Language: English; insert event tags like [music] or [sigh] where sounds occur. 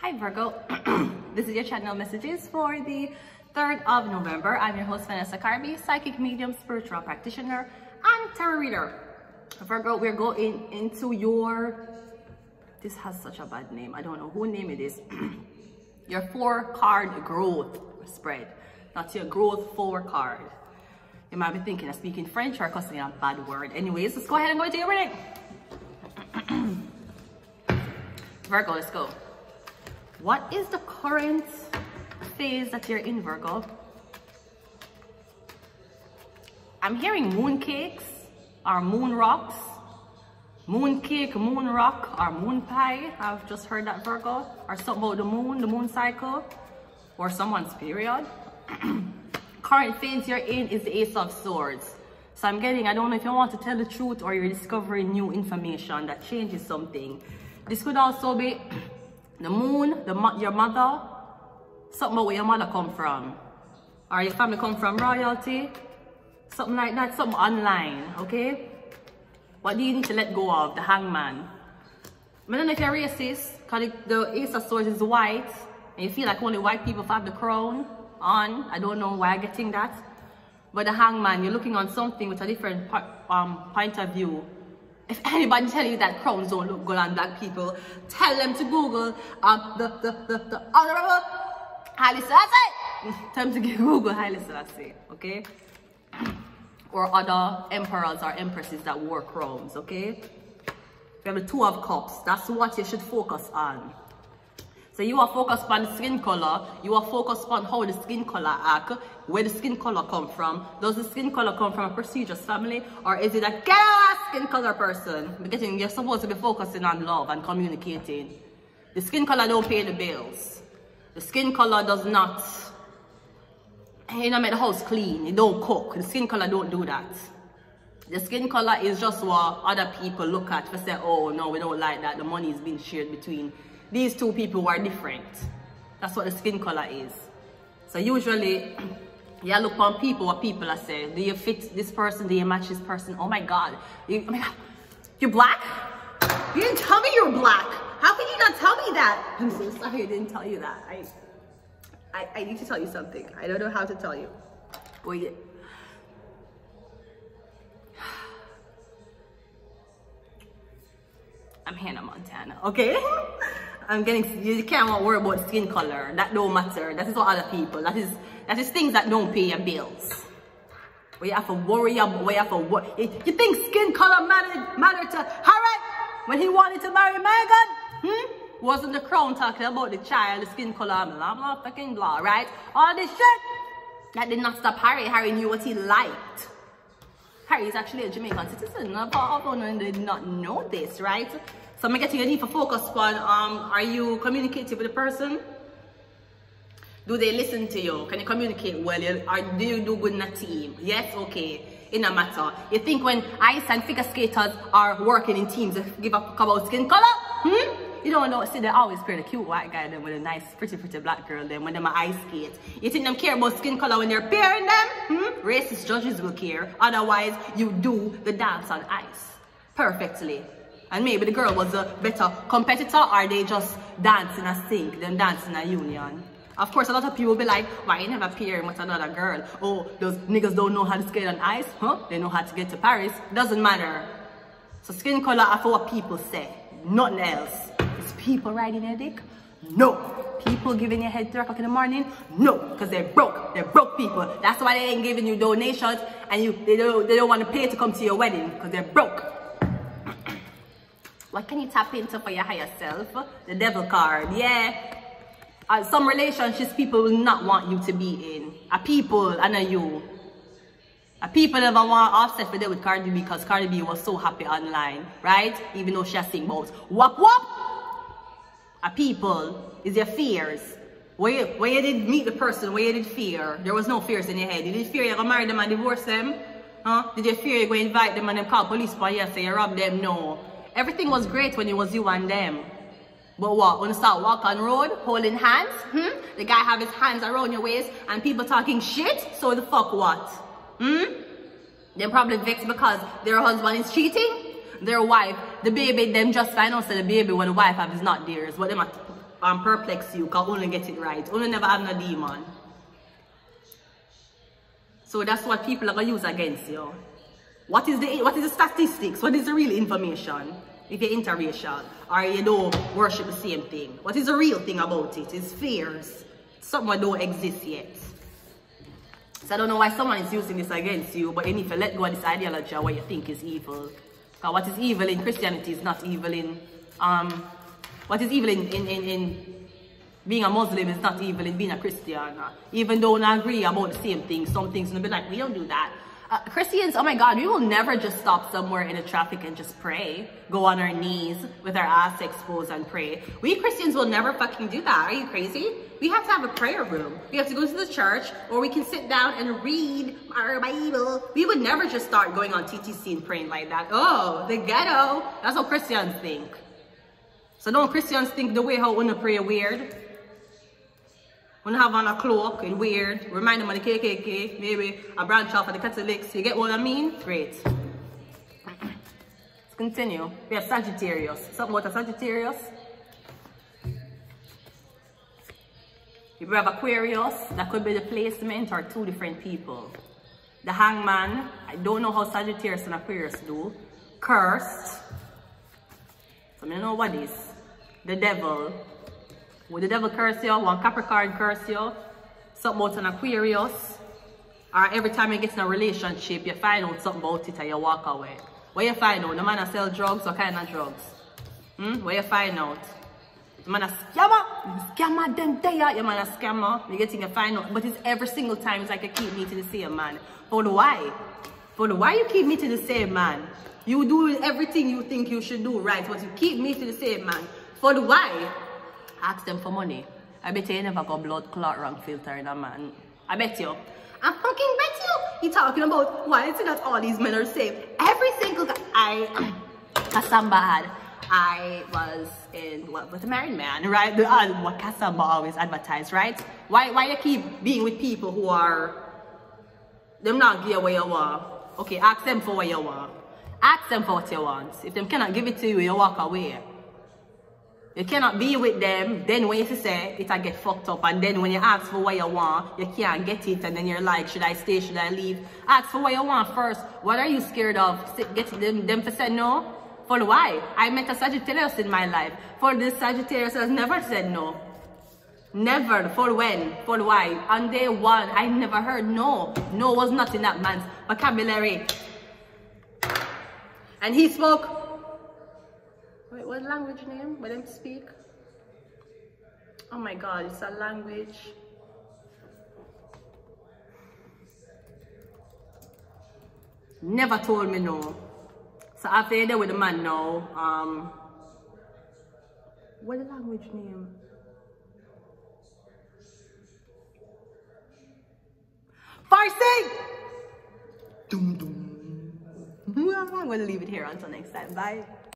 Hi Virgo, [clears throat] this is your channel messages for the 3rd of November. I'm your host Vanessa Carby, psychic medium, spiritual practitioner, and tarot reader. Virgo, we're going into your, this has such a bad name, I don't know who name it is, [clears throat] your four card growth spread. Not your growth four card. You might be thinking of speaking French or cussing a bad word. Anyways, let's go ahead and go into your reading. [clears throat] Virgo, let's go. What is the current phase that you're in, Virgo? I'm hearing moon cakes or moon rocks. Moon cake, moon rock, or moon pie. I've just heard that, Virgo. Or something about the moon, the moon cycle. Or someone's period. [clears throat] current phase you're in is the Ace of Swords. So I'm getting, I don't know if you want to tell the truth or you're discovering new information that changes something. This could also be the moon, the your mother, something about where your mother come from. Or your family come from royalty. Something like that, something online, okay? What do you need to let go of? The hangman. I don't know if you're racist, because the Ace of Swords is white, and you feel like only white people have the crown on. I don't know why I'm getting that. But the hangman, you're looking on something with a different um, point of view if anybody tell you that crowns don't look good on black people, tell them to Google um, the, the, the, the Honorable Haile Selassie. [laughs] tell them to Google Haile Selassie, okay? Or other emperors or empresses that wore crowns, okay? Have the Two of Cups. That's what you should focus on. So you are focused on skin color. You are focused on how the skin color act, where the skin color come from. Does the skin color come from a prestigious family or is it a skin color person? Because you're supposed to be focusing on love and communicating. The skin color don't pay the bills. The skin color does not, you know, make the house clean. it don't cook. The skin color don't do that. The skin color is just what other people look at to say, oh, no, we don't like that. The money is being shared between these two people who are different. That's what the skin color is. So usually, [clears throat] you look on people, what people are saying. Do you fit this person? Do you match this person? Oh my God. You, oh my God. You're black? You didn't tell me you were black. How can you not tell me that? I'm so sorry I didn't tell you that. I, I, I need to tell you something. I don't know how to tell you. Wait. [sighs] I'm Hannah Montana, okay? [laughs] I'm getting, you can't worry about skin color. That don't matter. That is for other people, that is, that is things that don't pay your bills. You have to worry about, you have to worry. You think skin color mattered, mattered to Harry when he wanted to marry Meghan? Hmm? Wasn't the crown talking about the child, the skin color, blah, blah, fucking blah, right? All this shit. That did not stop Harry. Harry knew what he liked. Harry is actually a Jamaican citizen. But I did not know this, right? So I'm getting a need for focus on um, are you communicating with the person? Do they listen to you? Can you communicate well? Or do you do good in a team? Yes, okay. In a matter. You think when ice and figure skaters are working in teams, they give fuck about skin color? Hmm? You don't know, see, they always pair a cute white guy then with a nice, pretty, pretty black girl then when them are ice skate. You think them care about skin color when they're pairing them? Hmm? Racist judges will care. Otherwise, you do the dance on ice perfectly. And maybe the girl was a better competitor or they just dance in a sync, them dance in a union. Of course, a lot of people be like, why you never pair with another girl? Oh, those niggas don't know how to skate on ice, huh? They know how to get to Paris. Doesn't matter. So skin color after what people say, nothing else. Is people riding their dick? No. People giving your head 3 o'clock in the morning? No, because they're broke. They're broke people. That's why they ain't giving you donations and you they don't, they don't want to pay to come to your wedding because they're broke. What can you tap into for your higher self? The devil card, yeah. Uh, some relationships people will not want you to be in. A people and a you. A people never want offset for them with Cardi B because Cardi B was so happy online, right? Even though she has sing whop whop. A people is your fears. Where you, where you did meet the person, where you did fear, there was no fears in your head. You did fear you're gonna marry them and divorce them? Huh? Did you fear you're to invite them and then call police for you say you rob them? No. Everything was great when it was you and them. But what? When you start walking road, holding hands, hmm? The guy have his hands around your waist and people talking shit, so the fuck what? Hmm? They're probably vexed because their husband is cheating. Their wife, the baby, them just find out the baby when the wife have is not theirs. What them um, perplex you because only get it right. Only never have no demon. So that's what people are to use against you. What is the what is the statistics? What is the real information? If you're interracial or you don't worship the same thing. What is the real thing about it? It's fears. Something that don't exist yet. So I don't know why someone is using this against you, but then if you let go of this ideology what you think is evil. Because what is evil in Christianity is not evil in um what is evil in, in, in, in being a Muslim is not evil in being a Christian. Even though I agree about the same thing, some things will be like, we don't do that. Uh, Christians, oh my God, we will never just stop somewhere in the traffic and just pray. Go on our knees with our ass exposed and pray. We Christians will never fucking do that. Are you crazy? We have to have a prayer room. We have to go to the church or we can sit down and read our Bible. We would never just start going on TTC and praying like that. Oh, the ghetto. That's what Christians think. So don't Christians think the way how to pray weird? When have on a cloak and weird, remind them of the KKK, maybe a branch off of the Catholics. You get what I mean? Great. Let's continue. We have Sagittarius. Something about a Sagittarius. If we have Aquarius, that could be the placement or two different people. The hangman, I don't know how Sagittarius and Aquarius do. Cursed. So I don't know what is. The devil, would the devil curse you? One Capricorn curse you? Something about an Aquarius? Or every time you get in a relationship, you find out something about it and you walk away. Where you find out? The man that sell drugs, what kind of drugs? Hmm? Where you find out? The man a scammer? Scammer them there. You man a scammer. You getting a find out. But it's every single time it's like you keep meeting the same man. The why? For the why you keep meeting the same man? You do everything you think you should do right, but you keep meeting the same man. For the why? Ask them for money. I bet you never got blood clot wrong filter in a man. I bet you. I'm fucking bet you. You talking about why is it that all these men are safe? Every single guy. I, [clears throat] Kasamba had. I was in what with a married man, right? The, uh, what Kasamba always advertised, right? Why why you keep being with people who are them not give what you want? Okay, ask them for what you want. Ask them for what you want. If them cannot give it to you, you walk away. You cannot be with them, then when you say it I get fucked up, and then when you ask for what you want, you can't get it, and then you're like, should I stay, should I leave? Ask for what you want first. What are you scared of? Get them, them to say no? For why? I met a Sagittarius in my life. For this Sagittarius has never said no. Never. For when? For why? On day one, I never heard no. No was not in that man's vocabulary. And he spoke Wait, what language name? Let them speak. Oh my god, it's a language. Never told me no. So after there with the man now, um, what the language name? Farsi! Dum, dum. [laughs] I'm gonna leave it here until next time. Bye.